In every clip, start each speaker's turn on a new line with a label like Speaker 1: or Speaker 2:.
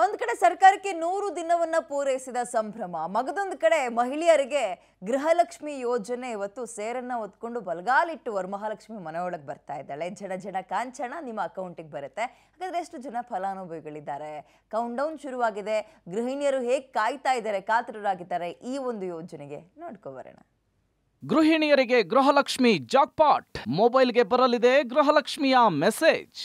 Speaker 1: ಒಂದ್ ಕಡೆ ಸರ್ಕಾರಕ್ಕೆ ನೂರು ದಿನವನ್ನ ಪೂರೈಸಿದ ಸಂಭ್ರಮ, ಮಗದೊಂದು ಕಡೆ ಮಹಿಳೆಯರಿಗೆ ಗೃಹಲಕ್ಷ್ಮಿ ಯೋಜನೆ ಇವತ್ತು ಸೇರನ್ನ ಒತ್ಕೊಂಡು ಬಲಗಾಲಿಟ್ಟು ವರಮಹಾಲಕ್ಷ್ಮಿ ಮನೆಯೊಳಗೆ ಬರ್ತಾ ಇದ್ದಾಳೆ. ಜಡ ಜನ ಕಾಂಚಣ ನಿಮ್ಮ ಅಕೌಂಟಿಗೆ ಬರುತ್ತೆ. ಹಾಗಾದ್ರೆ ಎಷ್ಟು ಜನ ಫಲಾನುಭವಿಗಳಿದ್ದಾರೆ? ಕೌಂಟ್ ಡೌನ್ ಶುರುವಾಗಿದೆ. ಗೃಹಿಣಿಯರು ಹೇಗೆ ಕಾಯ್ತಾ ಇದ್ದಾರೆ, ಕಾತರರಾಗಿದ್ದಾರೆ ಈ ಒಂದು ಯೋಜನೆಗೆ ನೋಡ್ಕೊ ಬರೋಣ
Speaker 2: ಗೃಹಿಣಿಯರಿಗೆ ಗೃಹಲಕ್ಷ್ಮಿ ಜಾಕ್ಪಾಟ್. ಮೊಬೈಲ್ಗೆ ಬರಲಿದೆ ಗೃಹಲಕ್ಷ್ಮಿಯ ಮೆಸೇಜ್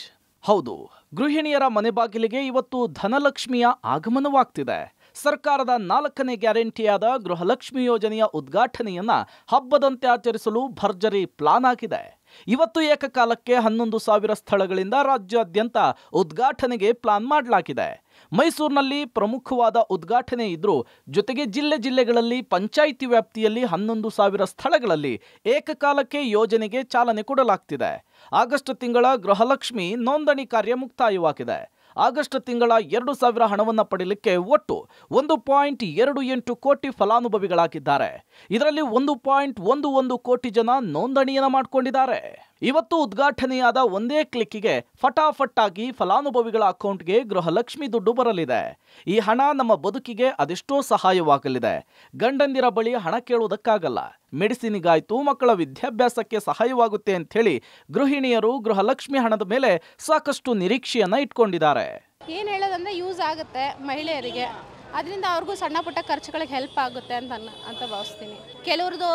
Speaker 2: ಹೌದು, ಗೃಹಿಣಿಯರ ಮನೆ ಬಾಗಿಲಿಗೆ ಇವತ್ತು ಧನಲಕ್ಷ್ಮಿಯ ಆಗಮನವಾಗ್ತಿದೆ. ಸರ್ಕಾರದ ನಾಲ್ಕನೇ ಗ್ಯಾರಂಟಿಯಾದ ಗೃಹಲಕ್ಷ್ಮಿ ಯೋಜನೆಯ ಉದ್ಘಾಟನೆಯನ್ನ ಹಬ್ಬದಂತೆ ಆಚರಿಸಲು ಭರ್ಜರಿ ಪ್ಲಾನ್ ಆಗಿದೆ. ಇವತ್ತು ಏಕಕಾಲಕ್ಕೆ ಹನ್ನೊಂದು ಸಾವಿರ ಸ್ಥಳಗಳಿಂದ ರಾಜ್ಯಾದ್ಯಂತ ಉದ್ಘಾಟನೆಗೆ ಪ್ಲಾನ್ ಮಾಡಲಾಗಿದೆ. ಮೈಸೂರಿನಲ್ಲಿ ಪ್ರಮುಖವಾದ ಉದ್ಘಾಟನೆ ಇದ್ರೂ ಜೊತೆಗೆ ಜಿಲ್ಲೆ ಜಿಲ್ಲೆಗಳಲ್ಲಿ ಪಂಚಾಯಿತಿ ವ್ಯಾಪ್ತಿಯಲ್ಲಿ ಹನ್ನೊಂದು ಸಾವಿರ ಸ್ಥಳಗಳಲ್ಲಿ ಏಕಕಾಲಕ್ಕೆ ಯೋಜನೆಗೆ ಚಾಲನೆ ಕೊಡಲಾಗ್ತಿದೆ. ಆಗಸ್ಟ್ ತಿಂಗಳ ಗೃಹಲಕ್ಷ್ಮಿ ನೋಂದಣಿ ಕಾರ್ಯ ಮುಕ್ತಾಯವಾಗಿದೆ. ಆಗಸ್ಟ್ ತಿಂಗಳ ಎರಡು ಸಾವಿರ ಹಣವನ್ನು ಪಡೆಯಲಿಕ್ಕೆ ಒಟ್ಟು ಒಂದು ಪಾಯಿಂಟ್ ಎರಡು ಎಂಟು ಕೋಟಿ ಫಲಾನುಭವಿಗಳಾಗಿದ್ದಾರೆ. ಇದರಲ್ಲಿ ಒಂದು ಪಾಯಿಂಟ್ ಒಂದು ಒಂದು ಕೋಟಿ ಜನ ನೋಂದಣಿಯನ್ನು ಮಾಡಿಕೊಂಡಿದ್ದಾರೆ. ಇವತ್ತು ಉದ್ಘಾಟನೆಯಾದ ಒಂದೇ ಕ್ಲಿಕ್ಕಿಗೆ ಫಟಾಫಟ್ಟಾಗಿ ಫಲಾನುಭವಿಗಳ ಅಕೌಂಟ್ಗೆ ಗೃಹಲಕ್ಷ್ಮಿ ದುಡ್ಡು ಬರಲಿದೆ. ಈ ಹಣ ನಮ್ಮ ಬದುಕಿಗೆ ಅದೆಷ್ಟೋ ಸಹಾಯವಾಗಲಿದೆ. ಗಂಡಂದಿರ ಬಳಿ ಹಣ ಕೇಳುವುದಕ್ಕಾಗಲ್ಲ. ಮೆಡಿಸಿನಿಗಾಯ್ತು, ಮಕ್ಕಳ ವಿದ್ಯಾಭ್ಯಾಸಕ್ಕೆ ಸಹಾಯವಾಗುತ್ತೆ ಅಂಥೇಳಿ ಗೃಹಿಣಿಯರು ಗೃಹಲಕ್ಷ್ಮಿ ಹಣದ ಮೇಲೆ ಸಾಕಷ್ಟು ನಿರೀಕ್ಷೆಯನ್ನ ಇಟ್ಕೊಂಡಿದ್ದಾರೆ.
Speaker 3: ಏನು ಹೇಳೋದಂದ್ರೆ ಯೂಸ್ ಆಗುತ್ತೆ ಮಹಿಳೆಯರಿಗೆ. ಅದರಿಂದ ಅವ್ರಿಗೂ ಸಣ್ಣ ಪುಟ್ಟ ಖರ್ಚುಗಳಿಗೆ ಹೆಲ್ಪ್ ಆಗುತ್ತೆ ಅಂತ ಅಂತ ಭಾವಿಸ್ತೀನಿ. ಕೆಲವ್ರದ್ದು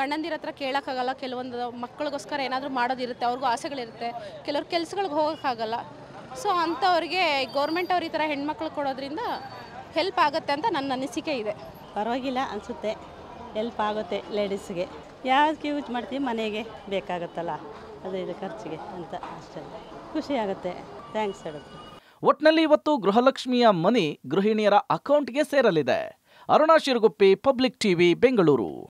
Speaker 3: ಗಂಡಂದಿರ ಹತ್ರ ಕೇಳೋಕ್ಕಾಗಲ್ಲ, ಕೆಲವೊಂದು ಮಕ್ಕಳಿಗೋಸ್ಕರ ಏನಾದರೂ ಮಾಡೋದಿರುತ್ತೆ, ಅವ್ರಿಗೂ ಆಸೆಗಳಿರುತ್ತೆ. ಕೆಲವ್ರ ಕೆಲಸಗಳಿಗೆ ಹೋಗೋಕ್ಕಾಗಲ್ಲ. ಸೊ ಅಂಥವ್ರಿಗೆ ಗೌರ್ಮೆಂಟ್ ಅವ್ರ ಈ ಥರ ಹೆಣ್ಮಕ್ಳು ಕೊಡೋದ್ರಿಂದ ಹೆಲ್ಪ್ ಆಗುತ್ತೆ ಅಂತ ನನ್ನ ಅನಿಸಿಕೆ ಇದೆ.
Speaker 4: ಪರವಾಗಿಲ್ಲ ಅನಿಸುತ್ತೆ. ಹೆಲ್ಪ್ ಆಗುತ್ತೆ ಲೇಡೀಸ್ಗೆ ಯಾವ್ದಕ್ಕೆ ಯೂಸ್ ಮಾಡ್ತೀವಿ? ಮನೆಗೆ ಬೇಕಾಗುತ್ತಲ್ಲ, ಅದು ಇದು ಖರ್ಚಿಗೆ ಅಂತ ಅಷ್ಟೇ. ಖುಷಿ ಆಗುತ್ತೆ. ಥ್ಯಾಂಕ್ಸ್ ಹೇಳುತ್ತೆ
Speaker 2: ಒಟ್ನಲ್ಲಿ ಇವತ್ತು ಗೃಹಲಕ್ಷ್ಮಿಯ ಮನಿ ಗೃಹಿಣಿಯರ ಅಕೌಂಟ್ಗೆ ಸೇರಲಿದೆ. Aruna Shiraguppi public TV Bengaluru.